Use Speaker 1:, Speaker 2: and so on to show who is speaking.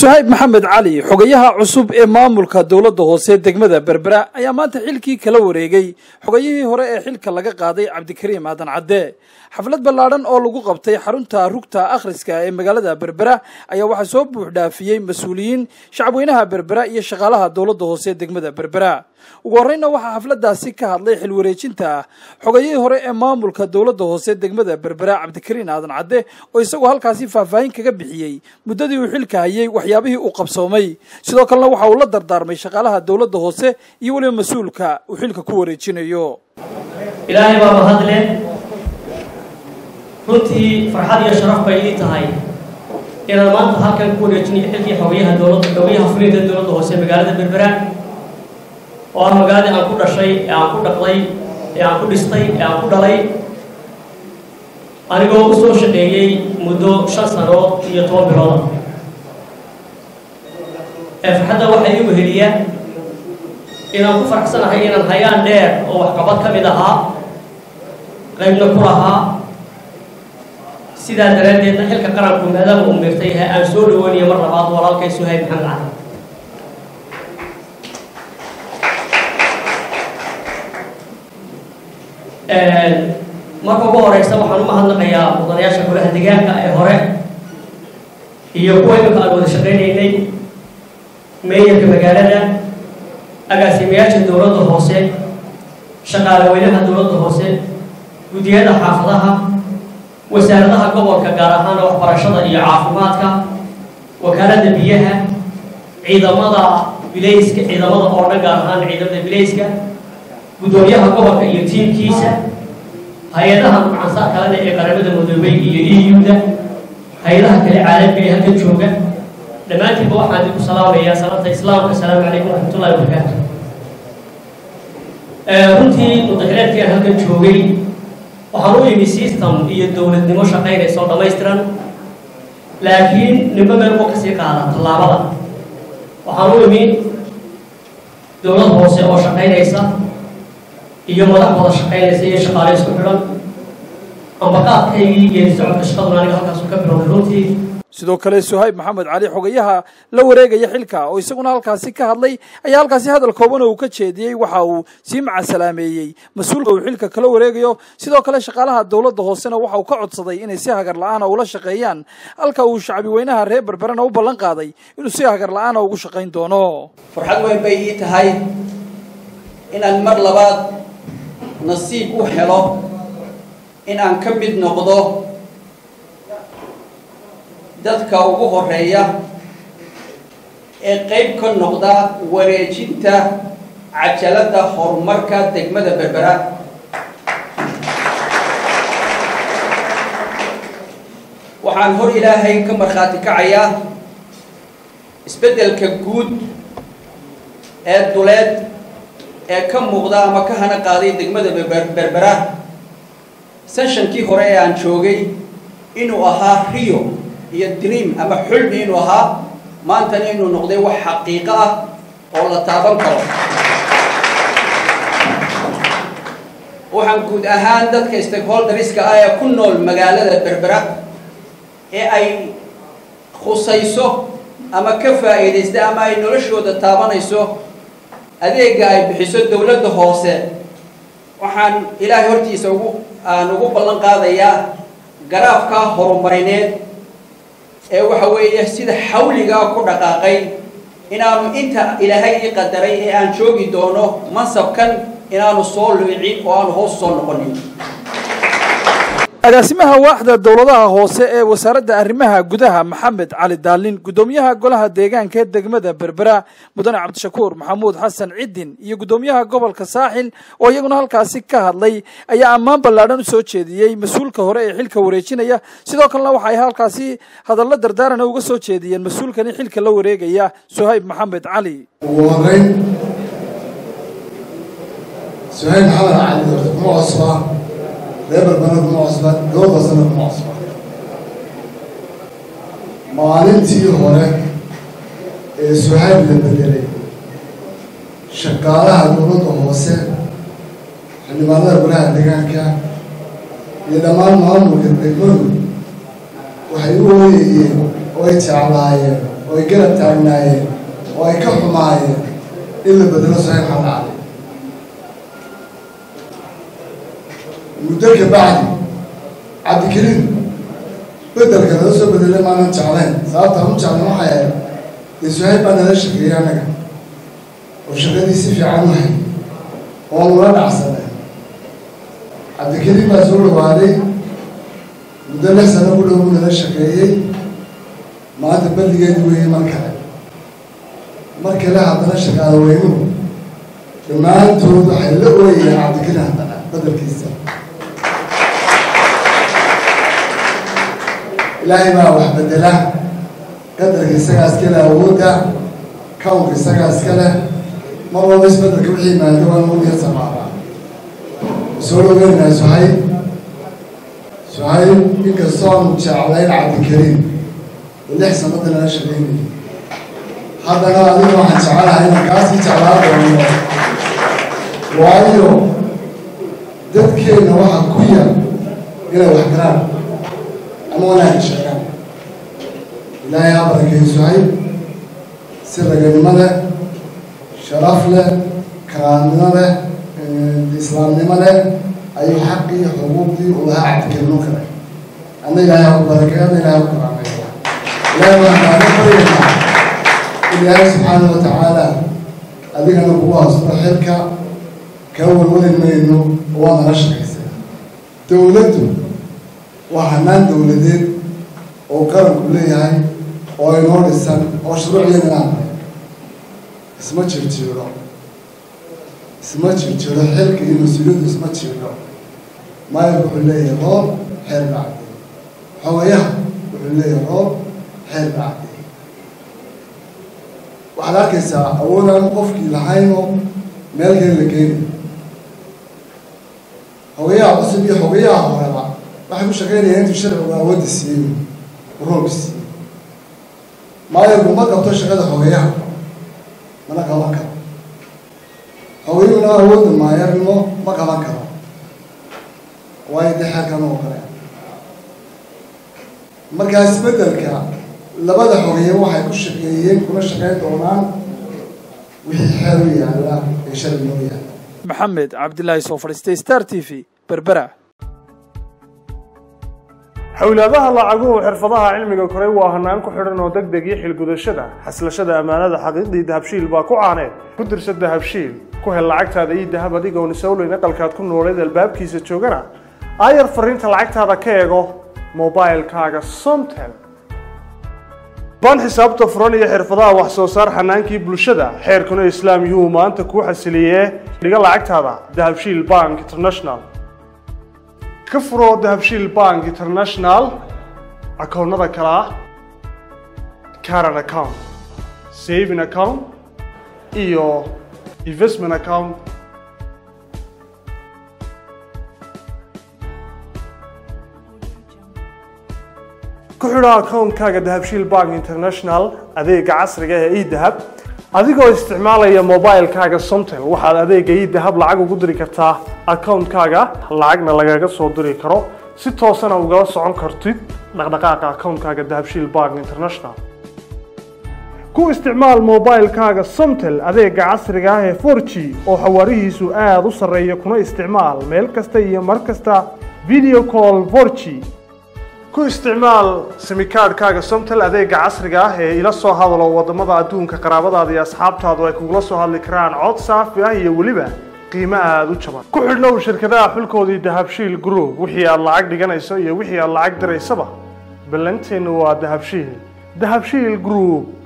Speaker 1: suhayb maxamed cali xogayaha cusub ee maamulka dowladda hoose degmada berbera ayaa maanta xilkii kala wareegay. Xogayihii hore ee xilka laga qaaday cabdikariim aadan cadde. Xaflad ballaadhan oo lagu qabtay xarunta rugta akhriska ee magaalada berbera ayaa waxaa soo buux dhaafiyey mas'uuliyiin shacabweynaha berbera iyo shaqaalaha dowladda hoose degmada berbera ugu horreyna waxaa xafladdaasi ka hadlay xilwareejinta. Xogayihii hore ee maamulka dowladda hoose degmada berbera cabdikariin aadan cadde oo isagoo halkaasi faahfaahin kaga bixiyey. Muddadii uu xilka hayay waxyaabihii uu qabsoomay. Sidoo kalena waxa uu la dardaarmay shaqaalaha dowladda hoose iyo weliba mas'uulka uu xilka ku wareejinayo.
Speaker 2: Ilaahay baa mahadle runtii farxad iyo sharaf bay ii tahay inaan maanta halkan ku wareejinayo xilkii xogayaha dowladda xogayaha fulinta dowladda hoose magaalada berbera oo ah magaaladii aan ku dhashay ee aan ku dhaqday ee aan ku dhistay ee aan ku dhalay. Anigoo u soo shaqeeyey muddo shan sanood iyo toban bilooda ee farxadda waxaa iigu heliya inaan ku faraxsanahay inaan hayaan dheer oo waxqabad ka mid ahaa qaybna ku lahaa. Sidaa daraaddeedna xilka qaranku maadaama uu yahay aan soo dhaweynayo mar labaad walaalkay suhayb maxamed cali marka ugu horeysa waxaan u mahadnaqayaa mudanayaasha golaha deegaanka ee hore iyo kuwa imika aan wada shaqaynaynay meeyarka magaalada agaasimayaasha dowladda hoose shaqaalaweynaha dowladda hoose guddiyada xaafadaha wasaaradaha gobolka gaar ahaana waxbarashada iyo caafimaadka wakaalada biyaha ciidamada bilayska ciidamada oo dhan gaar ahaan ciidamada bilayska guddoomiyaha gobolka iyo tiimkiisa hay'adaha nucansa kalena ee qaramada madoobay iyo eu-da hay'adaha kale caalamiga ee halkan jooga dhammaantiinba waxaan idinku salaamayaa salaanta islaamka. Asalaamu calaykum waraxmatullahi wabarakaatu runtii mudaxileedkii aan halkan joogay waxaan u imi system iyo dowladnimo shaqaynaysa oo dhammaystiran laakiin nimba meel ku ka sii qaada tallaabada. Waxaan u imi dowlad hoose oo shaqaynaysa iyo madax wada shaqaynaysa iyo shaqaale isku xidhan ambaqaadkaygii geedi socodka shaqaduna aniga halkaasu ka bilowday runtii
Speaker 1: sidoo kale suhayb maxamed cali xogayaha la wareegaya xilka oo isaguna halkaasi ka hadlay ayaa halkaasi hadal kooban oo uu ka jeediyey. Waxa uu sii macasalaameeyey mas'uulka uu xilka kala wareegayo sidoo kale shaqaalaha dowladda hoosena waxa uu ka codsaday inay si hagar la'aana ula shaqeeyaan. Halka uu shacbi weynaha reer berberena u ballan qaaday inuu si hagar la'aana ugu shaqayn doono.
Speaker 3: Farxad weyn bay ii tahay inaan mar labaad nasiib u helo in aan ka mid noqdo dadka ugu horreeya ee qayb ka noqda wareejinta cajalada horumarka degmada berbera. Waxaan hor ilaahay ka markhaati kacayaa isbeddelka guud ee duleed ee ka muuqda ama ka hana qaaday degmada berbera. Seshankii hore ee aan joogay inuu ahaa rio iyo dream ama xulmi inuu ahaa maantana inuu noqday wax xaqiiqo ah oo la taaban karo. Waxaan guud ahaan dadka stakeholderska ah ee ku nool magaalada berbera ee ay khusayso ama ka faa'iidaysta ama ay noloshooda taabanayso adeega ay bixiso dowladda hoose. Waxaan ilaahay hortiisa ugu aan ugu ballan qaadayaa garaafka horumarineed ee waxa weeye sida xawligaa ku dhaqaaqay inaanu inta ilaahay ii qadaray ee aan joogi doono mansabkan inaanu soo liicin oo aanu hoos soo noqonin
Speaker 1: agaasimaha waaxda dowladaha hoose ee wasaaradda arrimaha gudaha maxamed cali daalin guddoomiyaha golaha deegaanka ee degmada berbera mudane cabdishakuur maxamuud xasan ciddin iyo guddoomiyaha gobolka saaxil oo iyaguna halkaasi ka hadlay ayaa ammaan ballaadhan u soo jeediyey mas'uulka hore ee xilka wareejinaya. Sidoo kalena waxa ay halkaasi hadallo dardaarana uga soo jeediyeen mas'uulkani xilka la wareegaya suhayb maxamed cali
Speaker 4: ugu horeyn suhayb maxamed cali horta kuma cusba reer berbera kuma cusba hoosena kuma cusba maalintii hore ee suhayb la bedelay shaqaalaha dowladda hoose xildhibaanada golaha deegaanka iyo dhammaan maamulka degmadu waxay u ooyayeen oo ay jeclaayeen oo ay garab taagnaayeen oo ay ka xumaayeen in la bedelo saxiib maxamed muddo ka bacdi cabdikariim bedelka nala soo bedelay maanan jeclayn sababtaan u jeclayn waxay ahayd dee baa nala shaqeeyey annaga oo shaqadii si fiican u oo nula dhacsanay cabdikariim baa soo dhawaaday muddo lix sano ku dhow buu nala shaqeeyey maanta balligeedi weeyey mar kale mar kale haddana shaqaada weynuhu dhammaantood waxay la ooyayaan cabdikariim haddana bedelkiisa ilaahay baa wax bedela qadarka isagaa iska leh awoodda kownka isagaa iska leh mar walba isbeddelka wixii yimaado waa lagu niya samaara soo dhoweynayaa suhayb suhayb inkastoon jeclayn cabdikariim oo lix sanada nala shaqaynayay haddana adiga waxaan jecelahay inaan kaasii jeclaa doono. Waayo dadkeenna waxaa ku yar inay wax garaan wanaagga sheegaan ilaahay ha barakeeyo suhayb si raganimo leh sharaf leh karaamnimo leh islaamnimo leh ayuu xaqii xuquuqdii u lahaa cabdikariim u kale anna ilaahay ha ku barakeeyo ilaahay ha ku karaameeyo ilaahay waxaan kaaga baryaynaa in ilaahay subxaana wa tacaala adigana kugu hasto xilka kaa walwali mayno waa nala shaqaysa dowladdu waa hanaan dowladeed oo qaranku leeyahay oo inoo dhisan oo shuruuciyada inaan isma jirjiiro isma jirjiro xilka iyo mas'uuliyaddu isma jiro maayarku wuxuu leeyahay roob xeer bacdi. Xogayaha wuxuu leeyahay roob xeer bacdi. Waxaad arkaysaa awoodaan qofkii lahaynoo meel kale la geynayo xogayaha cusub iyo xogayaha waxay ku shaqaynayaan intuu sharcigu awoodda siiyey roobka siiyey maayarku ma qabto shaqada xogayaha mana qaban karo. Hogayuuna awoodda maayarnimo ma qaban karo. Waayo dee xeerkan oo kale markaa isbeddelka labada xogeeye waxay ku shaqeeyeen kuna shaqeyn doonaan wixii xeer u yaalla ee sharci noo yaalla.
Speaker 1: Maxamed cabdilaahi soo fadhiistay star t v berbera
Speaker 5: xowlaadaha lacaguhu xirfadaha cilmiga koray waa hanaan ku xidhan oo deg deg iyo xilgudashada xaslashada ammaanada xaqiiqdii dahabshiil baa ku caaneed. Ku dirsa dahabshiil ku hel lacagtaada iyo dahab adigoon isowleyn aqalkaad ku nooleed albaabkiisa joogana. Aayar fariinta lacagtaada ka eego mobilkaaga somtel baan xisaabta furan iyo xirfadaha wax soo saar xanaankii bulshada xeerkuna islaam yuu maanta kuu xasiliyee. Dhiga lacagtaada dahabshiil bank international ka furo dahabshiil bank international akoonnada kale ah caran account saving account iyo investment account. Ku xidho akoonkaaga dahabshiil bank international adeega casriga ee edahab. Adigoo isticmaalaya mobilkaaga somtel waxaad adeega edahab lacag ugu diri kartaa akoonkaaga lacagna lagaga soo diri karo. Si toosana ugala socon kartid dhaqdhaqaaqa akoonkaaga dahabshiil bank international. Ku isticmaal mobilkaaga somtel adeega casriga ah ee 4g oo xawaarihiisu aada u sarreeya kuna isticmaal meel kasta iyo mar kasta video call 4g ku isticmaal simikaadhkaaga somtel adeega casriga ah ee ila soo hadalo waddamada adduunka qaraabadaada iyo asxaabtaadu ay kugula soo hadli karaan cod saafi ah iyo weliba qiimo aada u jaban. Ku xidhnow shirkadaha xulkoodii dahabshiil group wixii aad lacag dhiganayso iyo wixii aad lacag diraysaba ballanteennu waa dahabshiil. Dahabshiil group